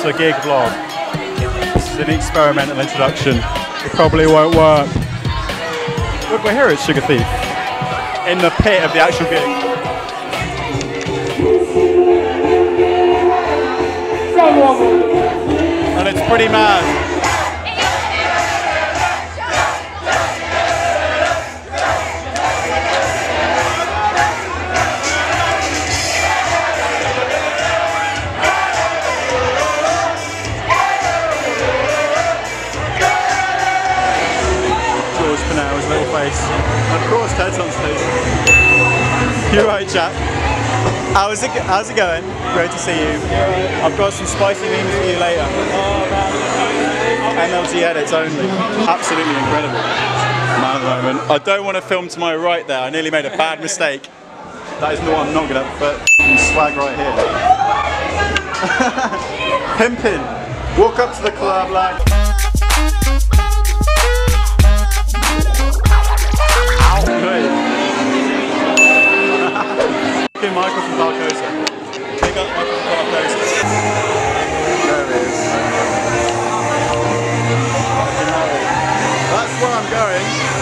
It's a gig vlog. This is an experimental introduction. It probably won't work. Look, we're here at Sugarthief. In the pit of the actual gig. And it's pretty mad. Purnell's little face. Of course, Ted's on stage. You're right, chap. How's it, how's it going? Great to see you. I've got some spicy memes for you later. MLG edits only. Absolutely incredible. Man moment. I don't want to film to my right there. I nearly made a bad mistake. That is the one I'm not gonna but swag right here. Pimpin. Walk up to the club like Michael from Carcosa. Big up Michael from. There it is. That's where I'm going.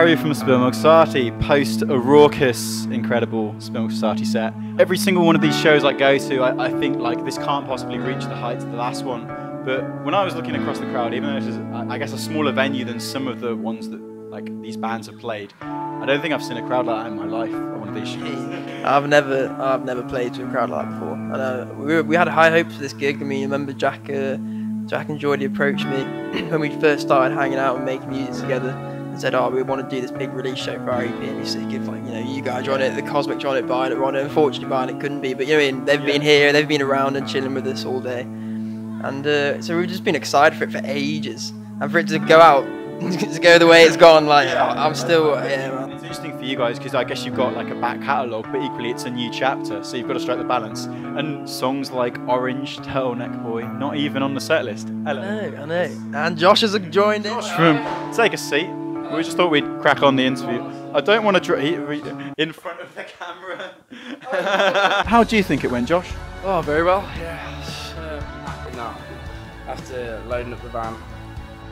Harry from Spilt Milk Society post a raucous, incredible Spilt Milk Society set. Every single one of these shows I go to, I, I think like this can't possibly reach the heights of the last one. But when I was looking across the crowd, even though is, I guess, a smaller venue than some of the ones that like these bands have played, I don't think I've seen a crowd like that in my life at one of these shows. I've never, I've never played to a crowd like that before. And uh, we, were, we had high hopes for this gig. I mean, remember Jack, uh, Jack and Jordy approached me when we first started hanging out and making music together, said, "Oh, we want to do this big release show for our EP." And said, "If like, you know, you guys are on it, the Cosmic are on it, Barnet are on it. Unfortunately, Barnet couldn't be, but you know, I mean, they've been here, they've been around and chilling with us all day, and uh, so we've just been excited for it for ages, and for it to go out, to go the way it's gone. Like, I'm still, yeah, man. It's interesting for you guys because I guess you've got like a back catalogue, but equally it's a new chapter, so you've got to strike the balance. And songs like Orange, Turtleneck Boy, not even on the set list. Hello. I know, I know. And Josh has joined in. From take a seat. We just thought we'd crack on the interview. I don't want to dra- in front of the camera. How do you think it went, Josh? Oh, very well. Yeah. it's, Uh, no. After loading up the van.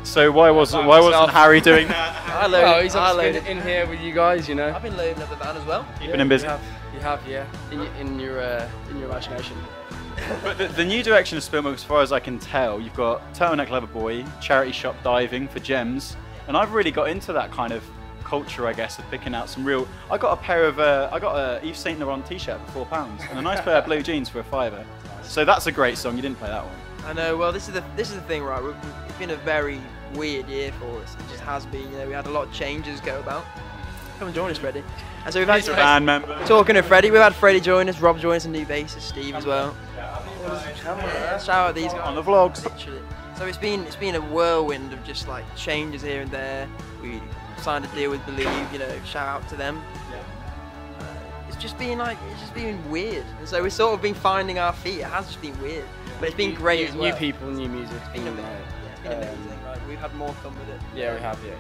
So why wasn't By why wasn't. Harry doing that? I loaded. Well, he's I loaded. been in here with you guys, you know. I've been loading up the van as well. Keeping him busy. You have, you have yeah. In, y- in your uh, in your imagination. But the, the new direction of Spilt Milk, as far as I can tell, you've got Turtleneck Lover Boy, charity shop diving for gems, and I've really got into that kind of culture, I guess, of picking out some real. I got a pair of, uh, I got a Yves Saint Laurent t-shirt for four pounds and a nice pair of blue jeans for a fiver. So that's a great song. You didn't play that one. I know. Well, this is the this is the thing, right? We've, we've- it's been a very weird year for us. It just has been. You know, we had a lot of changes go about. Come and join us, Freddie. And so we've had a band member. talking to Freddie. We've had Freddie join us, Rob join us, and new bassist Steve as well. Shout out these guys On the vlogs. Literally. So it's been it's been a whirlwind of just like changes here and there. We signed a deal with Believe. You know, shout out to them. Uh, it's just been like it's just been weird. And so we've sort of been finding our feet. It has just been weird, but it's been great new, as well. New people, new music. It's been, amazing. like, Yeah, it's been um, amazing. Like, we've had more fun with it. Yeah, we have. Yeah,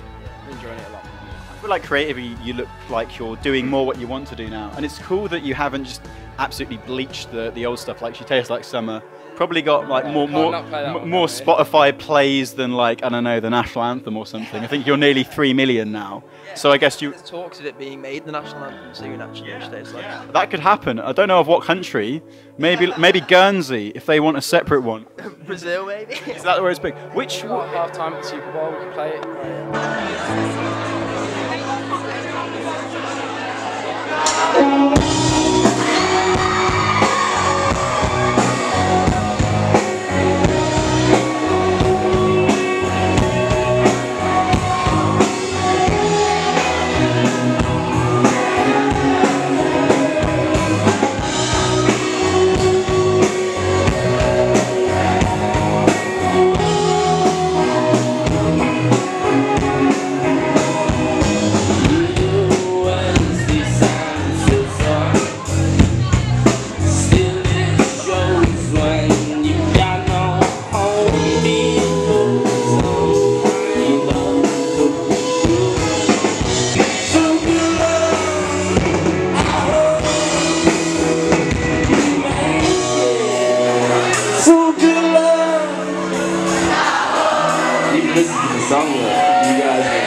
we're enjoying it a lot. I feel like creatively, you look like you're doing more what you want to do now, and it's cool that you haven't just absolutely bleached the, the old stuff. Like she tastes like summer. Probably got like more more not play that m- more? Spotify plays than like I don't know the national anthem or something. I think you're nearly three million now. So I guess you There's talks of it being made the national anthem soon. Actually, which tastes like that could happen. I don't know of what country. Maybe maybe Guernsey if they want a separate one. Brazil, maybe. Is that where it's big? Which We've got half time at the Super Bowl. We can play it. So song. You guys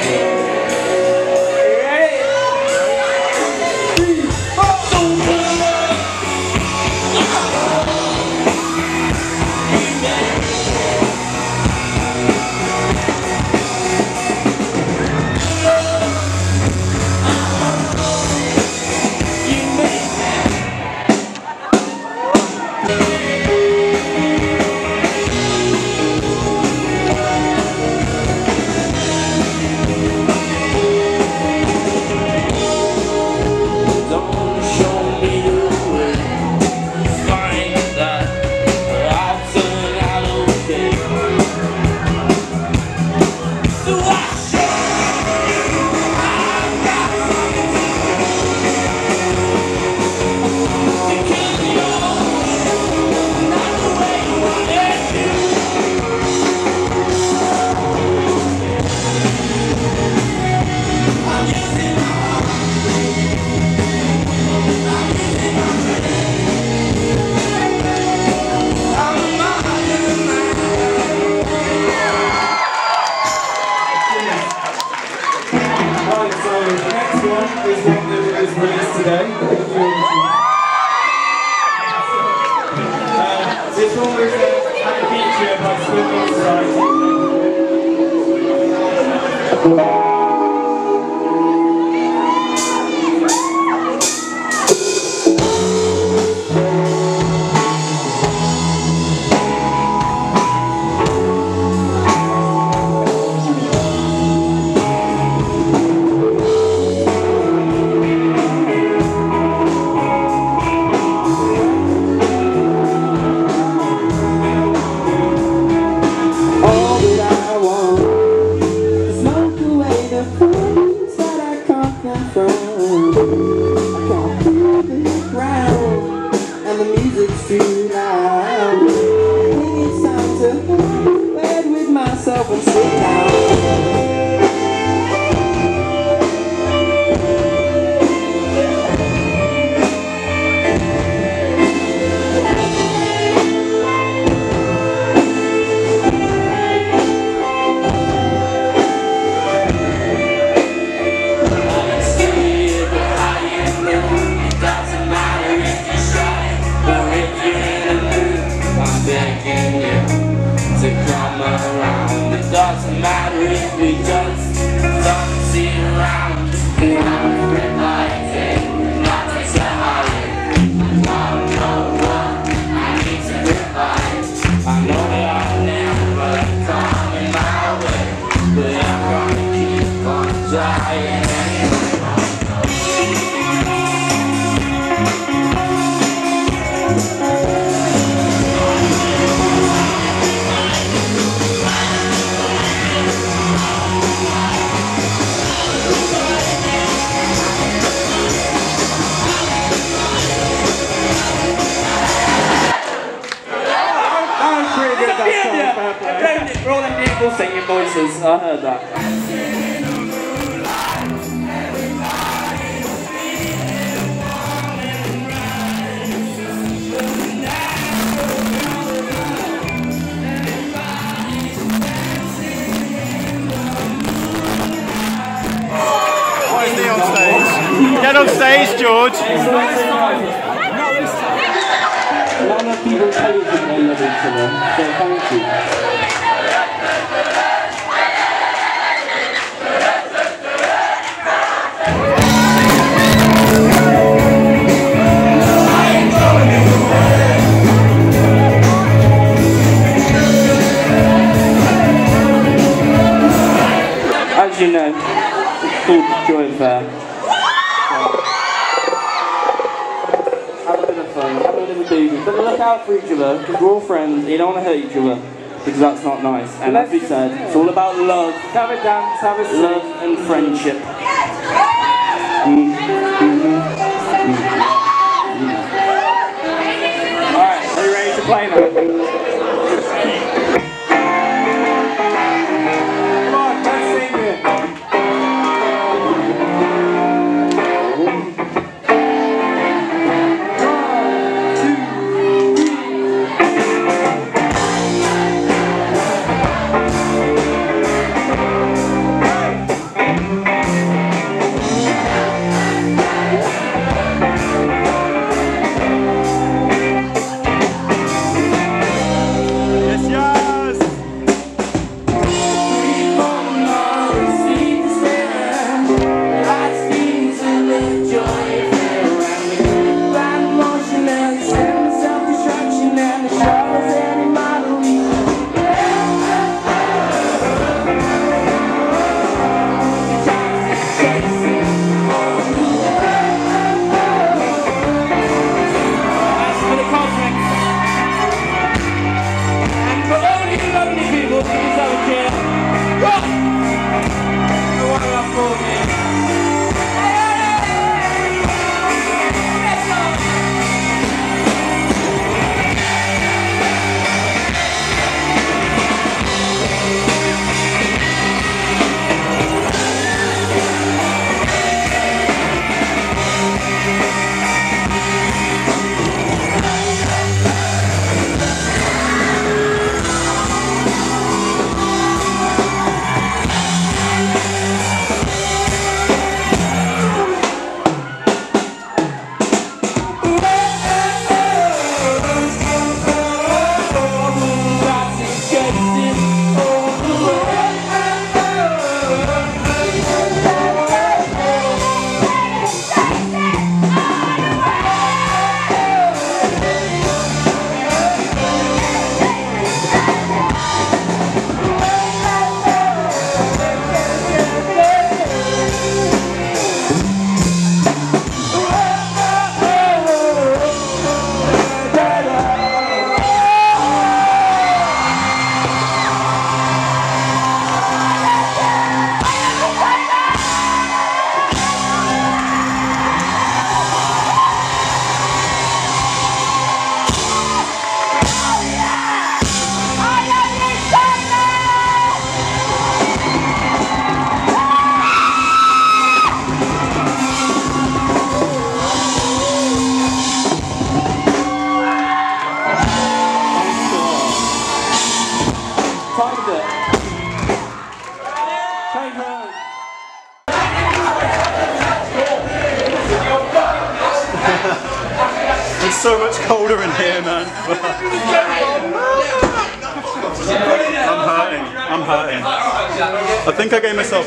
All voices, I heard that. Why is he on stage? Get on stage, George. Not enough people tell you that they love each other, so thank you. Fair. have a bit of fun, have a bit of a doobie. But look out for each other, because we're all friends, you don't want to hurt each other, because that's not nice. And as we said, it's all about love. Have a dance, have a love and friendship. Mm. Mhm. Mm. Alright, are you ready to play now?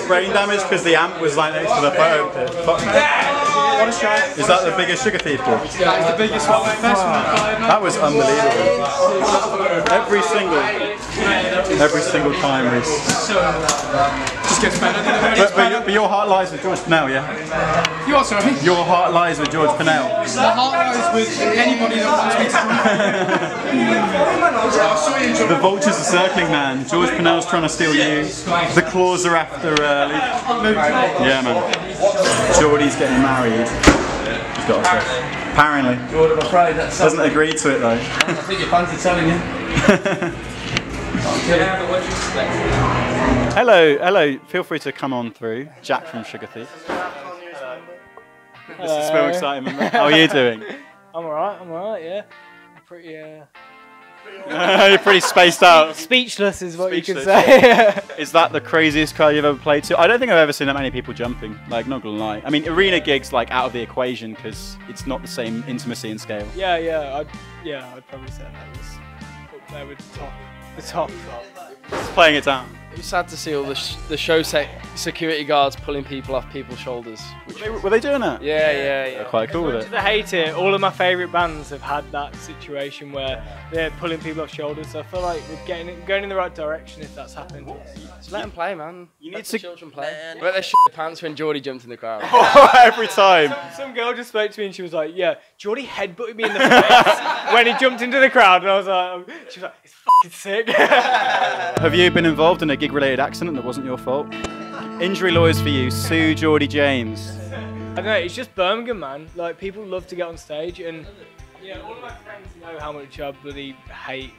Brain damage because the amp was like next to the photo pit. Fuck me. Is that the biggest Sugarthief was the biggest one we've That was unbelievable. Every single, every single time, Reese. Just gets better. But, but, your- but your heart lies with George Pannell, yeah? You are sorry. Your heart lies with George Pannell. The heart lies with anybody that wants me to. The vultures are circling, man. George Pannell's trying to steal you. The Clause are after uh, Yeah, man. Geordie's getting married. He's got to say. Apparently. Jordan, I'm afraid that's Doesn't agree to it though. I think your fans are telling you. Hello, hello. Feel free to come on through. Jack from Sugarthief. This is so exciting. How are you doing? I'm alright, I'm alright, yeah. I'm pretty uh, You're pretty spaced out. speechless, is what you Speechless. could say. Is that the craziest crowd you've ever played to? I don't think I've ever seen that many people jumping. Like, not gonna lie. I mean, arena gigs like out of the equation because it's not the same intimacy and scale. yeah, yeah, I'd, yeah, I'd probably say that was up there with the top. The top. Just playing it down. It was sad to see all the, sh- the show sec- security guards pulling people off people's shoulders. Which, They- Were they doing that? yeah, yeah, yeah. They're quite cool with it. I hate it. All of my favourite bands have had that situation where they're pulling people off shoulders. So I feel like we're getting going in the right direction if that's happened. Just let them play, man. You Let need the to- children play. But they shit their pants when Geordie jumped in the crowd. Oh, every time. Some girl just spoke to me and she was like, "Yeah, Geordie headbutted me in the face when he jumped into the crowd," and I was like, um, "She was like, it's fucking sick." Have you been involved in a gig-related accident that wasn't your fault? Injury lawyers for you. Sue Geordie James. I don't know. It's just Birmingham, man. Like people love to get on stage, and yeah, all of my friends know how much I bloody hate.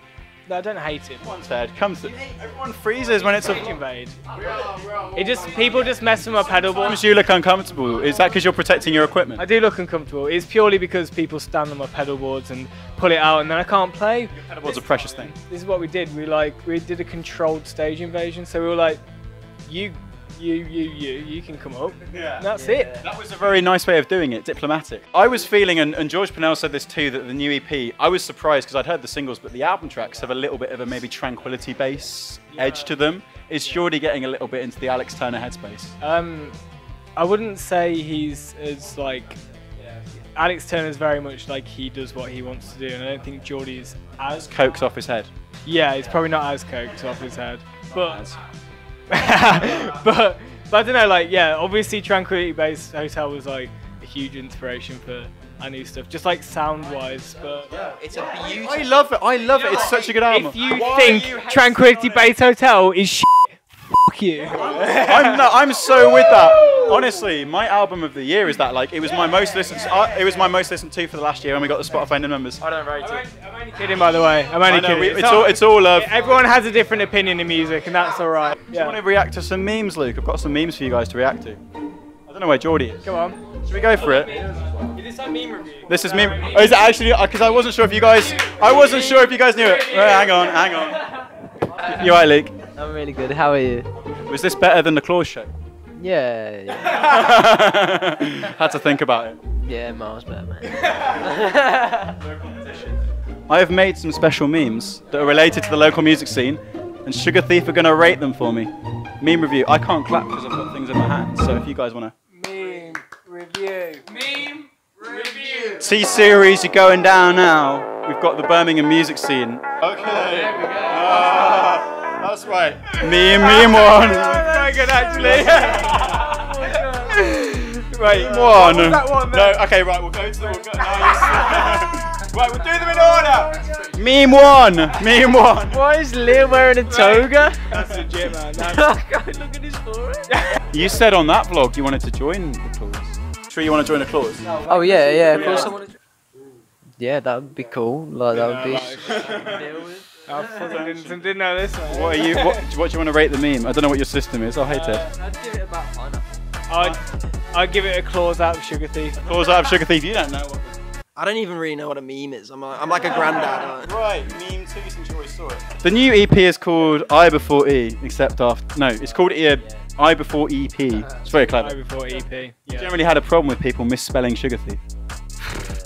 No, I don't hate it. Everyone said, comes to, everyone freezes when it's a invade. It just people just mess with my pedal board. Sometimes you look uncomfortable. Is that because you're protecting your equipment? I do look uncomfortable. It's purely because people stand on my pedal boards and pull it out, and then I can't play. Your Pedalboard's a precious thing. This is what we did. We like we did a controlled stage invasion. So we were like, you, you, you, you, you can come up. Yeah. And that's it. That was a very nice way of doing it, diplomatic. I was feeling, and, and George Pannell said this too, that the new EP, I was surprised because I'd heard the singles, but the album tracks have a little bit of a maybe Tranquility Base edge to them. Is Geordie getting a little bit into the Alex Turner headspace? Um, I wouldn't say he's as like. Alex Turner's very much like he does what he wants to do, and I don't think Geordie's as. Cokes off his head. Yeah, he's probably not as coked off his head, but. but but I don't know. Like yeah, obviously Tranquility Base Hotel was like a huge inspiration for our new stuff, just like sound wise. But It's a beautiful. I love it. I love it. It's such a good album. if you think Tranquility Base Hotel is shit, fuck you. I'm no, I'm so with that. Honestly, my album of the year is that like it was my most listened. Uh, it was my most listened to for the last year when we got the Spotify numbers. I don't rate it. I'm only kidding, by the way. I'm only know, kidding. we- it's all it's all love. Everyone has a different opinion in music, and that's all right. Do you want to react to some memes, Luke? I've got some memes for you guys to react to. I don't know where Geordie is. Come on. Should we go for it? Is this a meme review? This is meme. Oh, is it actually? Because I wasn't sure if you guys. I wasn't sure if you guys knew it. Right, hang on, hang on. You alright, Luke? I'm really good. How are you? Was this better than the Clause show? Yeah, yeah, Had to think about it. yeah miles better, man. I have made some special memes that are related to the local music scene, and Sugarthief are going to rate them for me. Meme review. I can't clap because I've got things in my hand. So if you guys want to. Meme review. Meme review. T series, you're going down now. We've got the Birmingham music scene. Okay. There we go. Ah, that's right. Meme, meme one. Very good, actually. Oh right, one. that one no, okay, right, we'll go to the. We'll go, nice. right, we'll do them in order. Meme one. Meme one. Why is Leo wearing a toga? That's legit, man. That's, Look at his story. You said on that vlog you wanted to join the Clause. Sure, you want to join the Clause? Oh yeah, yeah. Of course I want to. Yeah, that would be cool. Like that would be. I fucking didn't, didn't know this, man. What are you? What, what do you want to rate the meme? I don't know what your system is. I'll hate it. Uh, I'd give it about one. I'd, I'd give it a Clause out of Sugarthief. Clause out of Sugarthief. You don't know. What I don't even really know what a meme is. I'm like, I'm like a granddad. Right, meme two since you always saw it. The new EP is called I Before E, except after. No, it's called E- I Before EP. It's very clever. I clever. before EP. Yeah. Generally had a problem with people misspelling Sugarthief.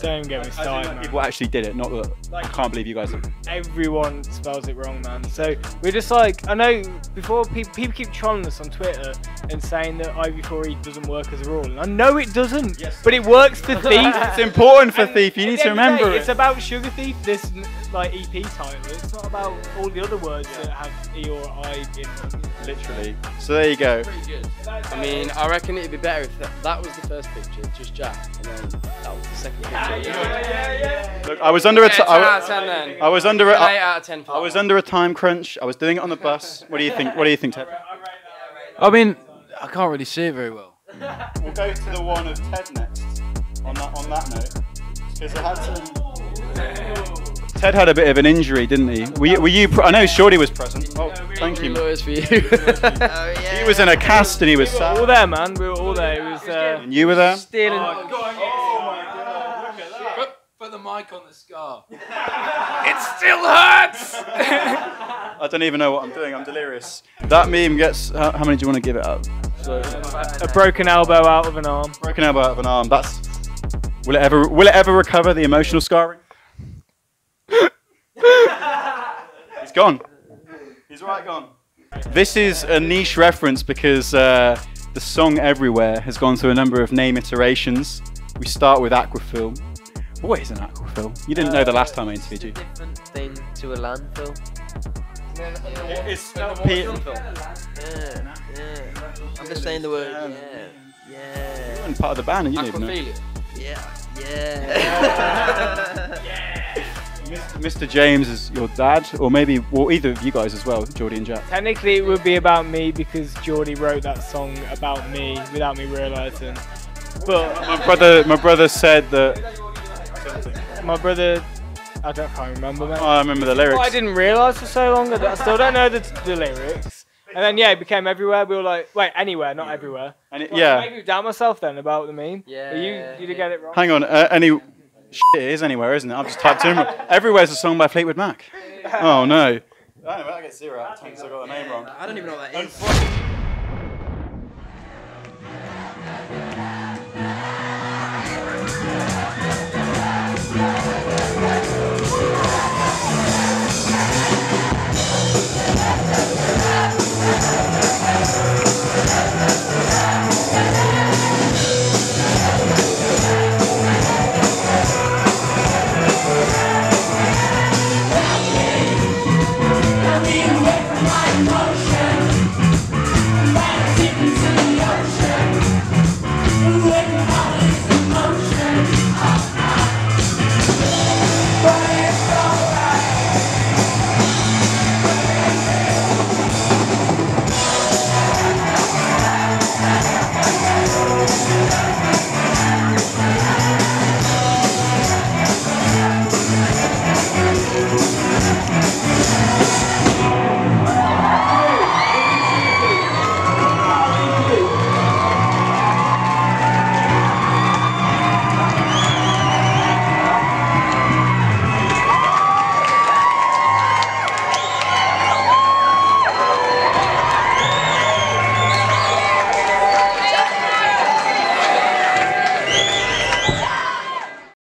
Don't get me started, man. People actually did it, not that. I can't believe you guys have. Everyone spells it wrong, man. So we're just like, I know before people, people keep trolling us on Twitter and saying that IV4E doesn't work as a rule. And I know it doesn't, but it works for Thief. It's important for And Thief, you need to end of the remember day, it. It's about Sugarthief, this like EP title. It's not about all the other words that have E or I in them. Literally. So there you go. I mean, I reckon it'd be better if that, that was the first picture, just Jack, and then that was the second picture. Look, I was under a. Yeah, T- 10 I, out of 10. I was under a. 8 I, out of 10 I was under a time crunch. I was doing it on the bus. What do you think? What do you think, Ted? I mean, I can't really see it very well. We'll go to the one of Ted next. On that on that note, because it had to. Ted had a bit of an injury, didn't he? Were you? Were you pr- I know Shorty was present. Oh, thank you. Lawyers for you. He was in a cast and he was We were all there, man. We were all there. It was. Uh, And you were there. Stealing. Put, put the mic on the scar. it still hurts! I don't even know what I'm doing. I'm delirious. That meme gets. How, how many do you want to give it out? a broken elbow out of an arm. Broken elbow out of an arm. That's. Will it ever? Will it ever recover the emotional scarring? He's gone. He's right gone. This is a niche reference because uh, the song "Everywhere" has gone through a number of name iterations. We start with Aquafil. What is an Aquafil? You didn't know the last time I interviewed you. Different thing to a landfill. It's spelled P- Yeah, yeah. I'm just saying the word. Yeah, yeah, You're part of the band and you didn't know. Aquaphilia. yeah, yeah. Mr. James is your dad, or maybe well, either of you guys as well, Geordie and Jack. Technically, it would be about me because Geordie wrote that song about me without me realizing. But My brother, my brother said that. My brother, I don't can't remember. Man. Oh, I remember the lyrics. Well, I didn't realise for so long. That I still don't know the, the lyrics. And then yeah, it became everywhere. We were like, wait, anywhere, not everywhere. And it, Well, yeah. Maybe doubt myself then about the meme. Yeah. You you did get it wrong. Hang on. Uh, any shit it is anywhere, isn't it? I've just typed in. Everywhere's a song by Fleetwood Mac. Oh no. I get zero out of ten, so I got the name wrong. I don't even know what that is.